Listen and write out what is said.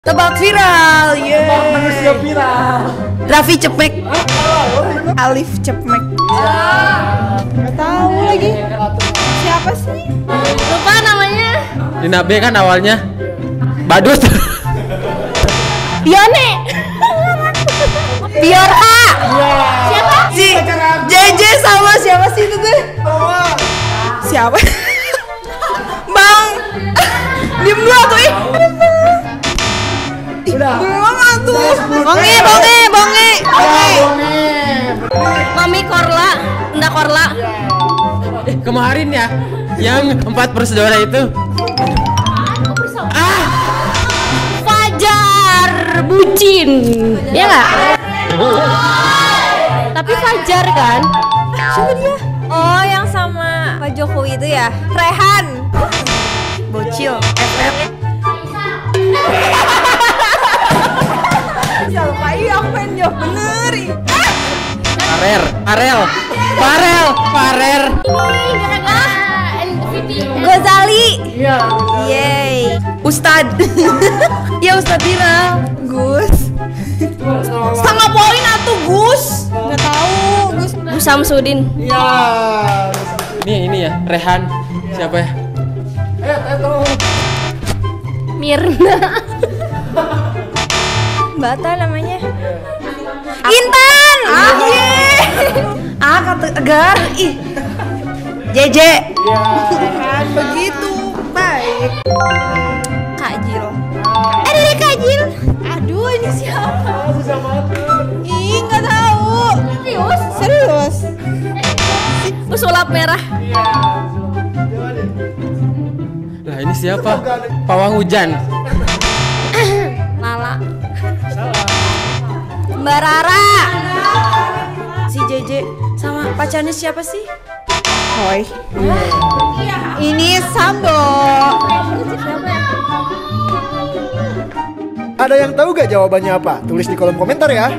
Tebak viral, ye. Manusia viral. Raffi Cepmek. Alif Cepmek. Gak tahu lagi. Siapa sih? Lupa namanya. Dina B kan awalnya Badut. Pione. Biora. Siapa? Si JJ sama siapa sih itu tuh? Siapa? Udah. Belum atuh. Bonge, bonge, bonge. Bonge. Mami Korla. Enggak Korla. Eh, kemarin ya yang empat bersaudara itu Fajar bucin. Ya nggak? Tapi Fajar kan? Siapa dia? Oh, yang sama Pak Jokowi itu ya? Rehan. Bocil. FF. Parer, Parel, Parel, Parer. Gozali. Iya. Yeay. Ustad. ya Ustad viral. Gus. Setengah poin atuh Gus. Gak tahu Gus. Gus Samsudin. Ini ini ya Rehan. Siapa ya? Mirna. Bata namanya. Intan. Ah, ah kata Gar. Ih. JJ. Kan begitu. Baik. Kak Jil. Eh, dari Kak Jil. Aduh, ini siapa? Ih, nggak tahu. Serius? Serius. Pesulap merah. Lah ini siapa? Pawang hujan. Lala. Mbak Rara. Si JJ sama pacarnya siapa sih? Hoi. Ini Sambo. Ada yang tahu gak jawabannya apa? Tulis di kolom komentar ya.